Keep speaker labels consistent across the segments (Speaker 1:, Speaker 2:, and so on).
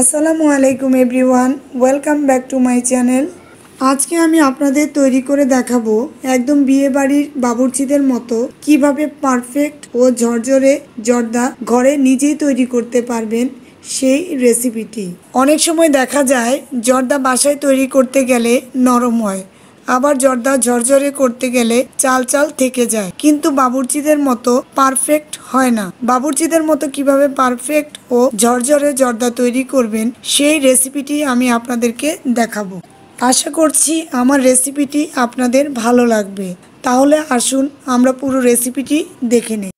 Speaker 1: আসসালামু আলাইকুম everyone, welcome back to my channel. আজকে আমি আপনাদের তৈরি করে দেখাবো একদম বিয়ে বাড়ির বাবুর্চিদের মতো কীভাবে পারফেক্ট ও ঝরঝরে জর্দা ঘরে নিজেই তৈরি করতে পারবেন সেই রেসিপিটি। অনেক সময় দেখা যায়, জর্দা বাসায় তৈরি করতে গেলে নরম হয়। আবার জর্দা ঝরঝরে করতে গেলে চাল চাল থেকে যায়। কিন্তু বাবুর্চিদের মতো পারফেক্ট হয় না। বাবুর্চিদের মতো কীভাবে পারফেক্ট ও ঝরঝরে জর্দা তৈরি করবেন, সেই রেসিপিটি আমি আপনাদেরকে দেখাবো। আশা করছি আমার রেসিপিটি আপনাদের ভালো লাগবে। তাহলে আসুন আমরা পুরো রেসিপিটি দেখে নিই।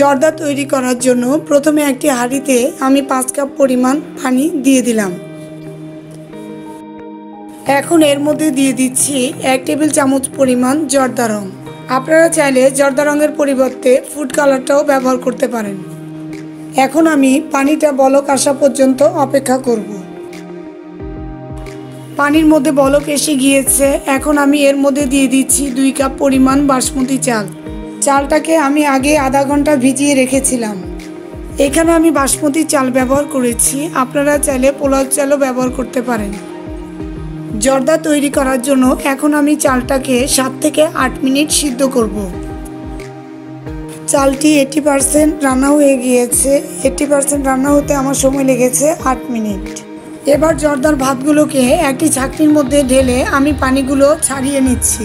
Speaker 1: জর্দা তৈরি করার জন্য প্রথমে একটি হাঁড়িতে আমি পাঁচ কাপ পরিমাণ পানি দিয়ে দিলাম। এখন এর মধ্যে দিয়ে দিচ্ছি এক টেবিল চামচ পরিমাণ জর্দা রং। আপনারা চাইলে জর্দা রঙের পরিবর্তে ফুড কালারটাও ব্যবহার করতে পারেন। এখন আমি পানিটা বলক আসা পর্যন্ত অপেক্ষা করব। পানির মধ্যে বলক এসে গিয়েছে। এখন আমি এর মধ্যে দিয়ে দিচ্ছি দুই কাপ পরিমাণ বাসমতি চাল। চালটাকে আমি আগে আধা ঘণ্টা ভিজিয়ে রেখেছিলাম। এখানে আমি বাসমতি চাল ব্যবহার করেছি। আপনারা চাইলে পোলাও চালও ব্যবহার করতে পারেন। জর্দা তৈরি করার জন্য এখন আমি চালটাকে সাত থেকে আট মিনিট সিদ্ধ করব। চালটি এইটি পারসেন্ট রান্না হয়ে গিয়েছে। এইটি পারসেন্ট রান্না হতে আমার সময় লেগেছে আট মিনিট। এবার জর্দার ভাতগুলোকে একটি ছাকনির মধ্যে ঢেলে আমি পানিগুলো ছাড়িয়ে নিচ্ছি।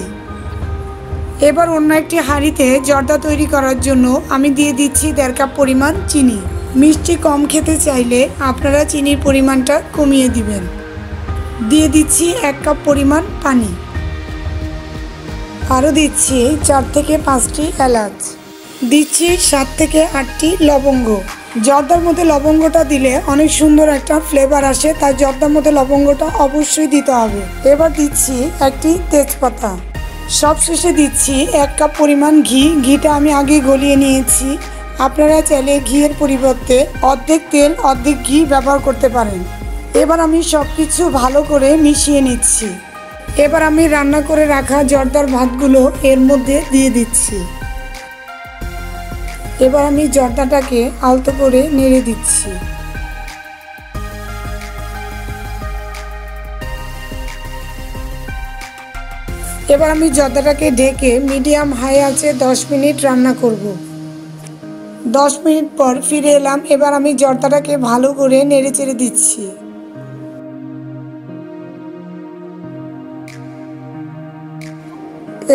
Speaker 1: এবার অন্য একটি হাঁড়িতে জর্দা তৈরি করার জন্য আমি দিয়ে দিচ্ছি দেড় কাপ পরিমাণ চিনি। মিষ্টি কম খেতে চাইলে আপনারা চিনির পরিমাণটা কমিয়ে দিবেন। দিয়ে দিচ্ছি এক কাপ পরিমাণ পানি। আরও দিচ্ছি চার থেকে পাঁচটি এলাচ। দিচ্ছি সাত থেকে আটটি লবঙ্গ। জর্দার মধ্যে লবঙ্গটা দিলে অনেক সুন্দর একটা ফ্লেভার আসে, তাই জর্দার মধ্যে লবঙ্গটা অবশ্যই দিতে হবে। এবার দিচ্ছি একটি তেজপাতা। সবশেষে দিচ্ছি এক কাপ পরিমাণ ঘি। ঘিটা আমি আগে গলিয়ে নিয়েছি। আপনারা চাইলে ঘিয়ের পরিবর্তে অর্ধেক তেল, অর্ধেক ঘি ব্যবহার করতে পারেন। এবার আমি সব কিছু ভালো করে মিশিয়ে নিচ্ছি। এবার আমি রান্না করে রাখা জর্দার ভাতগুলো এর মধ্যে দিয়ে দিচ্ছি। এবার আমি জর্দাটাকে আলতো করে নেড়ে দিচ্ছি। এবার আমি জর্দাটাকে ঢেকে মিডিয়াম হাই আছে দশ মিনিট রান্না করব। দশ মিনিট পর ফিরে এলাম, এবার আমি জর্দাটাকে ভালো করে নেড়ে চেড়ে দিচ্ছি।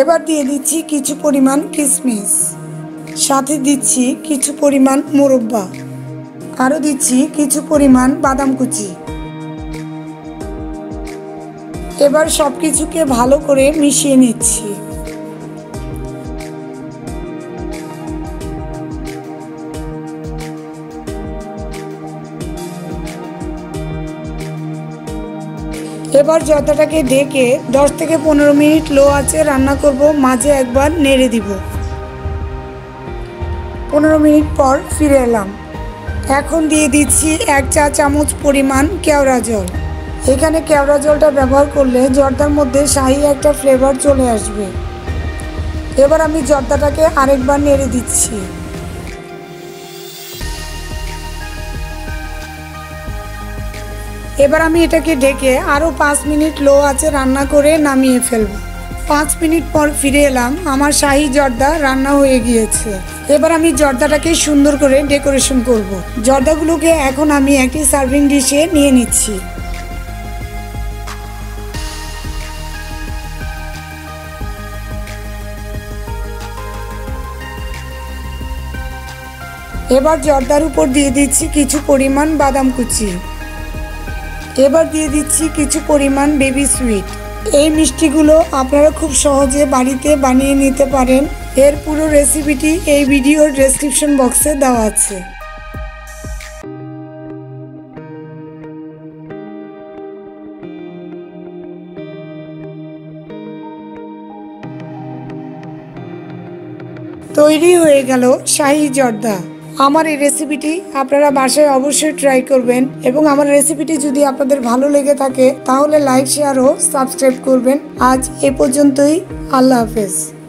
Speaker 1: এবার দিয়ে দিচ্ছি কিছু পরিমাণ কিশমিশ সাথে দিচ্ছি কিছু পরিমাণ মোরব্বা। আরও দিচ্ছি কিছু পরিমাণ বাদাম কুচি। এবার সব কিছুকে ভালো করে মিশিয়ে নিচ্ছি। এবার জর্দাটাকে ঢেকে দশ থেকে পনেরো মিনিট লো আছে রান্না করব, মাঝে একবার নেড়ে দিব। পনেরো মিনিট পর ফিরে এলাম। এখন দিয়ে দিচ্ছি এক চা চামচ পরিমাণ কেওড়া জল। এখানে কেওড়া জলটা ব্যবহার করলে জর্দার মধ্যে শাহি একটা ফ্লেভার চলে আসবে। এবার আমি জর্দাটাকে আরেকবার নেড়ে দিচ্ছি। এবার আমি এটাকে ঢেকে আরও পাঁচ মিনিট লো আছে রান্না করে নামিয়ে ফেলব। পাঁচ মিনিট পর ফিরে এলাম, আমার শাহি জর্দা রান্না হয়ে গিয়েছে। এবার আমি জর্দাটাকে সুন্দর করে ডেকোরেশন করব। জর্দাগুলোকে এখন আমি একটি সার্ভিং ডিশে নিয়ে নিচ্ছি। এবার জর্দার উপর দিয়ে দিচ্ছি কিছু পরিমাণ বাদাম কুচি। এবার দিয়ে দিচ্ছি কিছু পরিমাণ বেবি সুইট এই মিষ্টিগুলো আপনারা খুব সহজে বাড়িতে বানিয়ে নিতে পারেন। এর পুরো রেসিপিটি এই ভিডিওর ডেসক্রিপশন বক্সে দেওয়া আছে। তৈরি হয়ে গেল শাহি জর্দা। আমার এই রেসিপিটি আপনারা বাসায় অবশ্যই ট্রাই করবেন এবং আমার রেসিপিটি যদি আপনাদের ভালো লেগে থাকে, তাহলে লাইক শেয়ার ও সাবস্ক্রাইব করবেন। আজ এ পর্যন্তই। আল্লাহ হাফেজ।